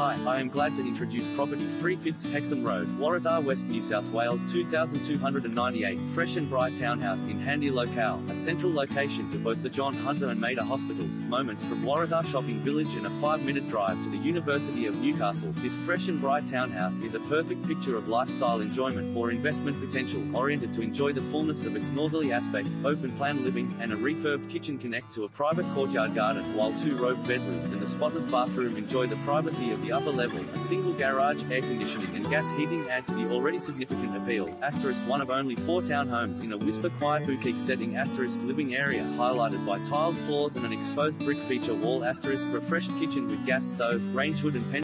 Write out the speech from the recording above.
Hi, I am glad to introduce property 3 Fifths Hexham Road, Waratah West, New South Wales 2298, fresh and bright townhouse in handy locale, a central location to both the John Hunter and Mater hospitals, moments from Waratah Shopping Village and a 5-minute drive to the University of Newcastle. This fresh and bright townhouse is a perfect picture of lifestyle enjoyment or investment potential, oriented to enjoy the fullness of its northerly aspect, open plan living, and a refurbed kitchen connect to a private courtyard garden, while two robed bedrooms and a spotless bathroom enjoy the privacy of upper level. A single garage, air conditioning and gas heating add to the already significant appeal. Asterisk one of only four townhomes in a whisper quiet boutique setting. Asterisk living area highlighted by tiled floors and an exposed brick feature wall. Asterisk refreshed kitchen with gas stove, range hood and pen